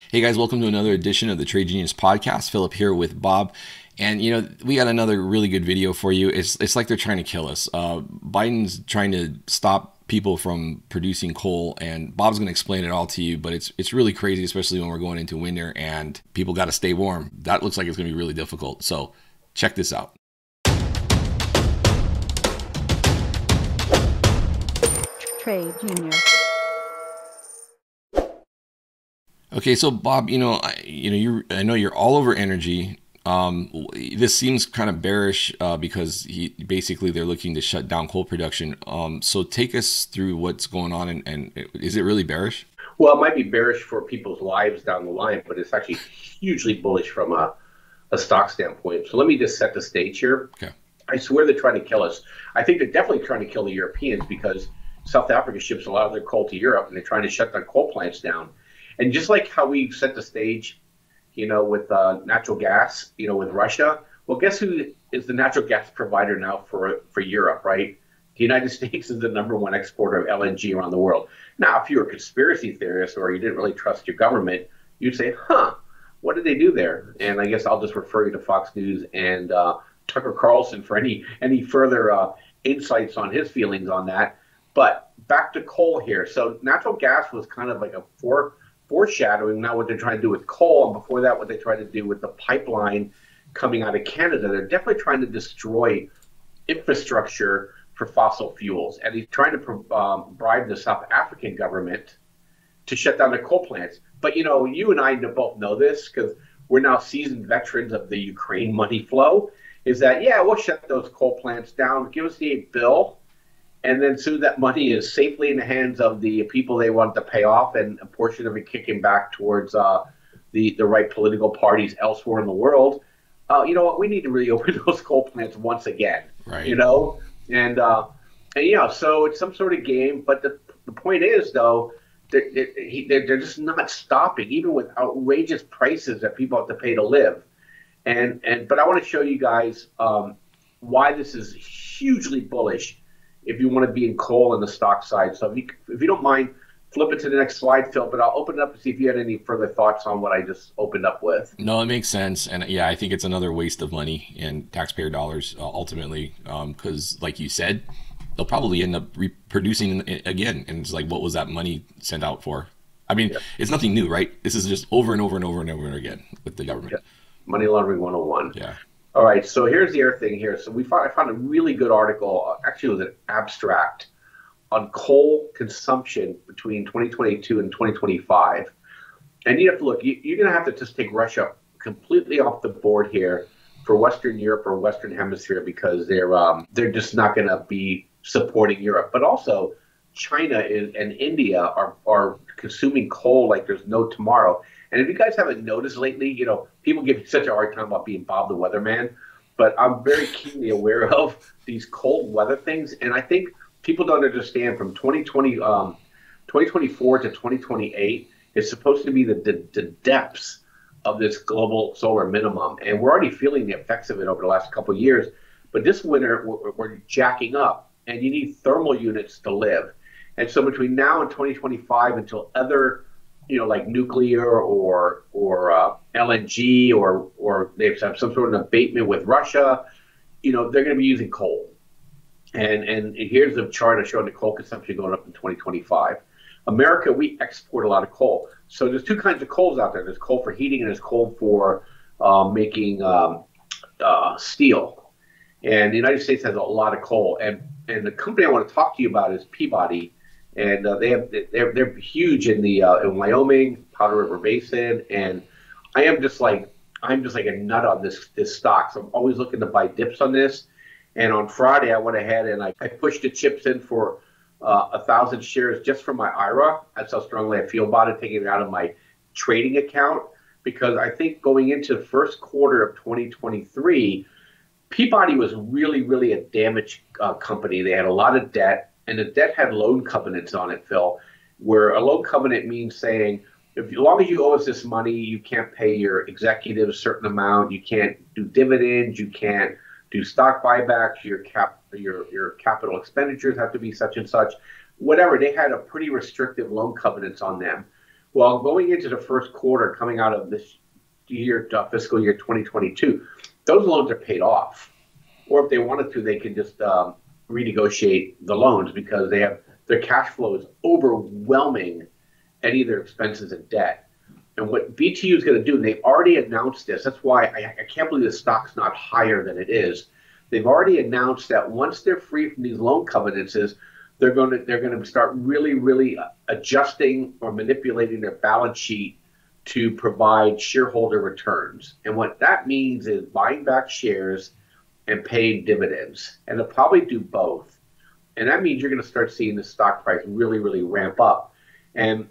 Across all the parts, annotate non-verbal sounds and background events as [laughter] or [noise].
Hey guys, welcome to another edition of the Trade Genius Podcast. Philip here with Bob. And you know, we got another really good video for you. It's it's like they're trying to kill us. Uh, Biden's trying to stop people from producing coal, and Bob's going to explain it all to you. But it's it's really crazy, especially when we're going into winter and people got to stay warm. That looks like it's going to be really difficult. So check this out. Trade Genius. Okay, so Bob, you know, I, you know, you I know you're all over energy. Um, this seems kind of bearish uh, because he basically they're looking to shut down coal production. Um, so take us through what's going on, and, and is it really bearish? Well, it might be bearish for people's lives down the line, but it's actually hugely bullish from a, a stock standpoint. So let me just set the stage here. Okay. I swear they're trying to kill us. I think they're definitely trying to kill the Europeans because South Africa ships a lot of their coal to Europe, and they're trying to shut down coal plants down. And just like how we set the stage, you know, with uh, natural gas, you know, with Russia, well, guess who is the natural gas provider now for for Europe, right? The United [laughs] States is the number one exporter of LNG around the world. Now, if you're a conspiracy theorist or you didn't really trust your government, you'd say, huh, what did they do there? And I guess I'll just refer you to Fox News and uh, Tucker Carlson for any any further uh, insights on his feelings on that. But back to coal here. So natural gas was kind of like a four foreshadowing now what they're trying to do with coal, and before that, what they tried to do with the pipeline coming out of Canada. They're definitely trying to destroy infrastructure for fossil fuels, and he's trying to um, bribe the South African government to shut down the coal plants. But you know, you and I both know this because we're now seasoned veterans of the Ukraine money flow. Is that yeah, we'll shut those coal plants down. Give us the bill and then soon that money is safely in the hands of the people they want to pay off, and a portion of it kicking back towards uh, the the right political parties elsewhere in the world. Uh, you know what? We need to reopen [laughs] those coal plants once again. Right. You know, and uh, and yeah, so it's some sort of game. But the the point is though. They're, they're, they're just not stopping, even with outrageous prices that people have to pay to live. And and but I want to show you guys um, why this is hugely bullish if you want to be in coal in the stock side. So if you, if you don't mind, flip it to the next slide, Phil. But I'll open it up to see if you had any further thoughts on what I just opened up with. No, it makes sense, and yeah, I think it's another waste of money and taxpayer dollars uh, ultimately, because um, like you said, they'll probably end up reproducing again, and it's like, what was that money sent out for? I mean, yep. it's nothing new, right? This is just over and over and over and over again with the government. Yep. Money laundering 101. Yeah. All right, so here's the other thing here. So we found I found a really good article. Uh, actually, it was an abstract on coal consumption between 2022 and 2025. And you have to look. You, you're going to have to just take Russia completely off the board here for Western Europe or Western Hemisphere because they're um, they're just not going to be supporting Europe. But also, China is, and India are are consuming coal like there's no tomorrow. And if you guys haven't noticed lately, you know, people give me such a hard time about being Bob the Weatherman, but I'm very keenly aware of these cold weather things. And I think people don't understand from 2020, um, 2024 to 2028 is supposed to be the, the, the depths of this global solar minimum. And we're already feeling the effects of it over the last couple of years. But this winter, we're, we're jacking up, and you need thermal units to live. And so between now and 2025, until other you know, like nuclear or or uh, LNG or or they have some sort of abatement with Russia, you know, they're going to be using coal. And and here's a chart showing the coal consumption going up in 2025. America, we export a lot of coal. So there's two kinds of coals out there. There's coal for heating and there's coal for uh, making um, uh, steel. And the United States has a lot of coal. And and the company I want to talk to you about is Peabody and uh, they have they're they're huge in the uh, in Wyoming, Powder River Basin, and I am just like I'm just like a nut on this this stock. So I'm always looking to buy dips on this. And on Friday, I went ahead and I, I pushed the chips in for uh, a thousand shares just for my IRA. That's how strongly I feel about it, taking it out of my trading account because I think going into the first quarter of 2023, Peabody was really, really a damaged uh, company. They had a lot of debt and the debt had loan covenants on it, Phil, where a loan covenant means saying, if, as long as you owe us this money, you can't pay your executives a certain amount, you can't do dividends, you can't do stock buybacks, your cap, your your capital expenditures have to be such and such, whatever. They had a pretty restrictive loan covenants on them. Well, going into the first quarter, coming out of this year, uh, fiscal year 2022, those loans are paid off. Or if they wanted to, they can just um, renegotiate the loans because they have their cash flow is overwhelming any of their expenses and debt. And what BTU is going to do, and they've already announced this. That's why I, I can't believe the stock's not higher than it is. They've already announced that once they're free from these loan covenants, they're going to they're going to start really really uh, adjusting or manipulating their balance sheet to provide shareholder returns. And what that means is buying back shares and paying dividends. And they'll probably do both. And that means you're going to start seeing the stock price really really ramp up. And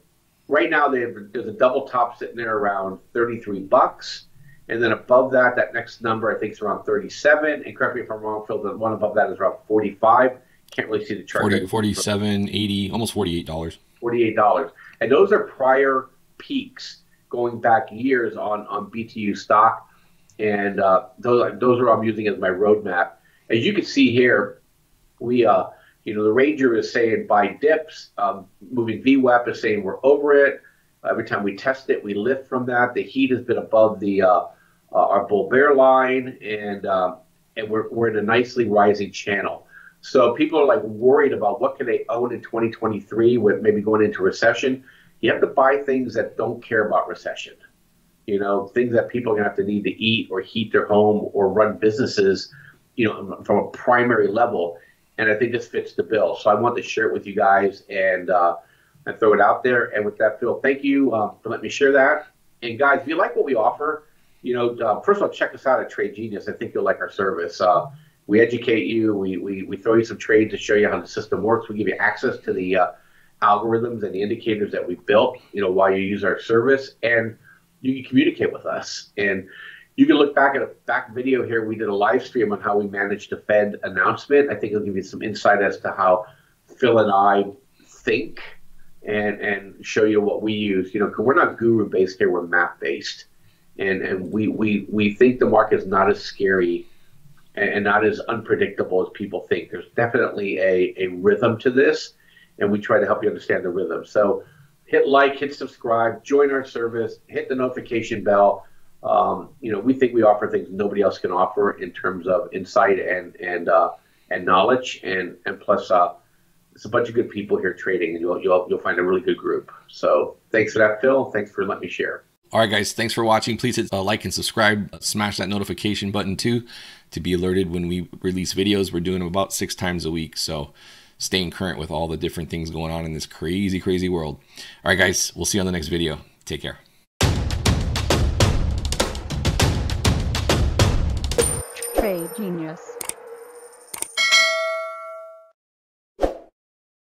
right now there's a double top sitting there around 33 bucks. And then above that, that next number I think is around 37. And correct me if I'm wrong, Phil, the one above that is around 45. Can't really see the chart. 40, 47, 80, almost $48. $48. And those are prior peaks going back years on, on BTU stock. And uh, those, those are I'm using as my roadmap. As you can see here, we, uh, you know, the Ranger is saying buy dips. Um, moving VWAP is saying we're over it. Every time we test it, we lift from that. The heat has been above the uh, uh, our bull bear line, and um, and we're, we're in a nicely rising channel. So people are like worried about what can they own in 2023 with maybe going into recession. You have to buy things that don't care about recession. You know, things that people are gonna have to need to eat or heat their home or run businesses. You know, from a primary level. And I think this fits the bill. So I want to share it with you guys and uh, and throw it out there. And with that, Phil, thank you um, for letting me share that. And guys, if you like what we offer, you know, uh, first of all, check us out at Trade Genius. I think you'll like our service. Uh, we educate you. We, we, we throw you some trades to show you how the system works. We give you access to the uh, algorithms and the indicators that we built, you know, while you use our service. And you can communicate with us. And you can look back at a back video here. We did a live stream on how we managed the Fed announcement. I think it'll give you some insight as to how Phil and I think and and show you what we use. You know, because we're not guru based here; we're map based and and we we we think the market is not as scary and, not as unpredictable as people think. There's definitely a a rhythm to this, and we try to help you understand the rhythm. So hit like, hit subscribe, join our service, hit the notification bell. Um, you know, we think we offer things nobody else can offer in terms of insight and and uh, and knowledge, and and plus, uh, it's a bunch of good people here trading, and you'll you'll you'll find a really good group. So thanks for that, Phil. Thanks for letting me share. All right, guys, thanks for watching. Please hit uh, like and subscribe. Smash that notification button too to be alerted when we release videos. We're doing them about six times a week. So staying current with all the different things going on in this crazy, crazy world. All right, guys, we'll see you on the next video. Take care. Trade Genius.